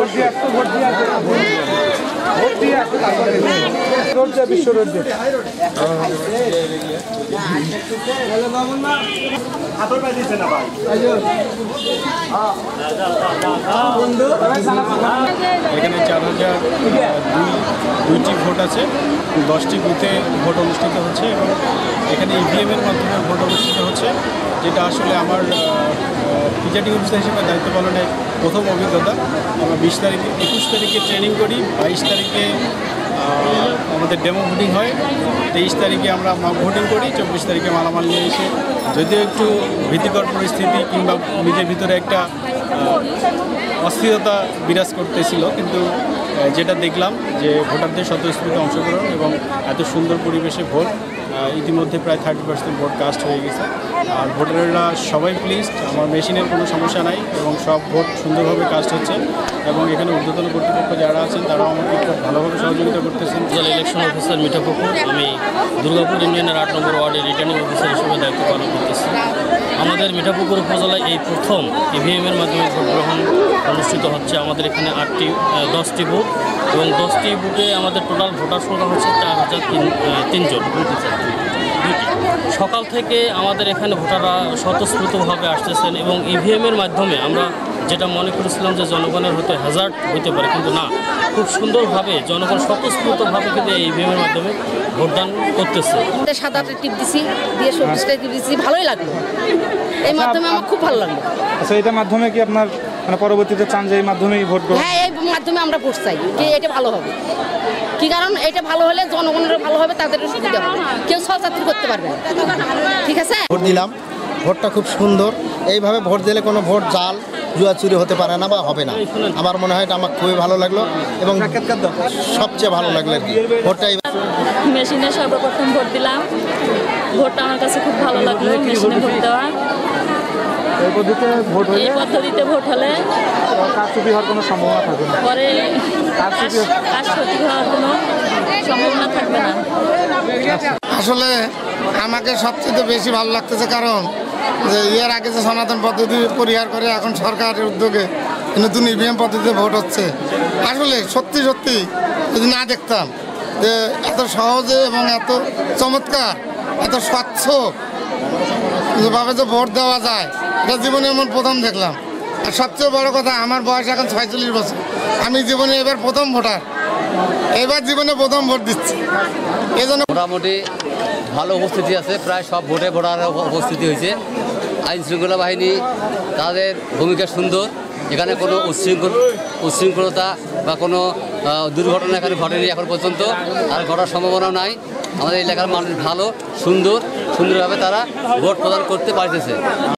Vote দিয়ে আসতো vote দিয়ে আসতো ভোট দিয়ে আসতো তারপরে রোড দিয়ে বিশ্ব রোড এখানে চার হাজার দুই, দুইটি ভোট আছে, দশটি বুথে ভোট অনুষ্ঠিত হচ্ছে এবং এখানে ইভিএমের মাধ্যমে ভোট অনুষ্ঠিত হচ্ছে, যেটা আসলে আমার প্রিজাইডিং অফিসার হিসেবে দায়িত্ব পালনের প্রথম অভিজ্ঞতা। আমরা বিশ তারিখে, একুশ তারিখে ট্রেনিং করি, বাইশ তারিখে আমাদের ডেমো ভোটিং হয়। তেইশ তারিখে আমরা মক ভোটিং করি, চব্বিশ তারিখে মালামাল নিয়ে এসে যদিও একটু ভীতিকর পরিস্থিতি কিংবা নিজের ভিতরে একটা অস্থিরতা বিরাজ করতেছিল, কিন্তু যেটা দেখলাম যে ভোটারদের স্বতঃস্ফূর্ত অংশগ্রহণ এবং এত সুন্দর পরিবেশে ভোট ইতিমধ্যে প্রায় থার্টি পার্সেন্ট ভোট কাস্ট হয়ে গেছে। আর ভোটাররা সবাই প্লিজড আমার মেশিনের কোনো সমস্যা নাই এবং সব ভোট সুন্দরভাবে কাস্ট হচ্ছে এবং এখানে ঊর্ধ্বতন কর্তৃপক্ষ যারা আছেন, তারাও আমাকে খুব ভালোভাবে সহযোগিতা করতেছেন। জেলা ইলেকশন অফিসার মিঠা মিঠাপুকুর আমি দুর্গাপুর ইউনিয়নের আট নম্বর ওয়ার্ডের রিটার্নিং অফিসার হিসেবে দায়িত্ব পালন করতেছি। আমাদের মিঠাপুকুর উপজেলায় এই প্রথম ইভিএমের মাধ্যমে ভোট গ্রহণ অনুষ্ঠিত হচ্ছে। আমাদের এখানে আটটি দশটি বুথ এবং দশটি বুথে আমাদের টোটাল ভোটার সংখ্যা হচ্ছে চার হাজার তিনজন। দুইটি সকাল থেকে আমাদের এখানে ভোটাররা স্বতঃস্ফূর্তভাবে আসতেছেন এবং ইভিএমের মাধ্যমে আমরা যেটা মনে করেছিলাম যে জনগণের হয়তো হ্যাজার্ড হইতে পারে কিন্তু না। খুব সুন্দরভাবে জনগণ স্বতঃস্ফূর্তভাবে কিন্তু এই ইভিএমের মাধ্যমে ভোটদান করতেছে। হাতে সাদাটা টিপ দিছি দিয়ে সবুজটা টিপ দিছি ভালোই লাগল। এই মাধ্যমে আমার খুব ভালো লাগল। আচ্ছা এটার মাধ্যমে কি আপনার মানে পরবর্তীতে চান যে এই মাধ্যমেই ভোট গ্রহণ? হ্যাঁ এই মাধ্যমে আমরা ভোট চাই যে এটা ভালো হবে। কি কারণ এটা ভালো হলে জনগণেরও ভালো হবে তাদেরও সুবিধা হবে। কেউ সচাত্রী করতে পারবে না। ঠিক আছে? ভোট দিলাম। ভোটটা খুব সুন্দর। এইভাবে ভোট দিলে কোনো ভোট জাল জুয়া চুরি হতে পারে না বা হবে না। আমার মনে হয় এটা আমার খুবই ভালো লাগল এবং সবচেয়ে ভালো লাগল আর কি। ভোটটা এই মেশিনে সর্বপ্রথম ভোট দিলাম। ভোটটা আমার কাছে খুব ভালো লাগল মেশিনে ভোট দেওয়া। এই পদ্ধতিতে ভোট হলে এই পদ্ধতিতে ভোট হলে কারচুপি হওয়ার কোনো সম্ভাবনা থাকে না। পরে কাজ হওয়ার কোনো সম্ভাবনা থাকবে না। আসলে আমাকে সবচেয়ে বেশি ভালো লাগতেছে কারণ যে এর আগে যে সনাতন পদ্ধতি পরিহার করে এখন সরকারের উদ্যোগে নতুন ইভিএম পদ্ধতিতে ভোট হচ্ছে। আসলে সত্যি সত্যি যদি না দেখতাম যে এত সহজে এবং এত চমৎকার এত স্বচ্ছ যেভাবে যে ভোট দেওয়া যায়, এটা জীবনে এমন প্রথম দেখলাম। আর সবচেয়ে বড় কথা, আমার বয়স এখন ছয়চল্লিশ বছর। আমি জীবনে এবার প্রথম ভোটার। এবার জীবনে প্রথম ভোট দিচ্ছি। এই জন্য মোটামুটি ভালো উপস্থিতি আছে, প্রায় সব ভোটে ভোটার উপস্থিতি হয়েছে। আইন শৃঙ্খলা বাহিনী তাদের ভূমিকা সুন্দর। এখানে কোনো উচ্ছৃঙ্খল, উচ্ছৃঙ্খলতা বা কোনো দুর্ঘটনা এখানে ঘটেনি এখন পর্যন্ত, আর ঘটার সম্ভাবনা নাই। আমাদের এলাকার মানুষ ভালো, সুন্দর, সুন্দরভাবে তারা ভোট প্রদান করতে পারতেছে।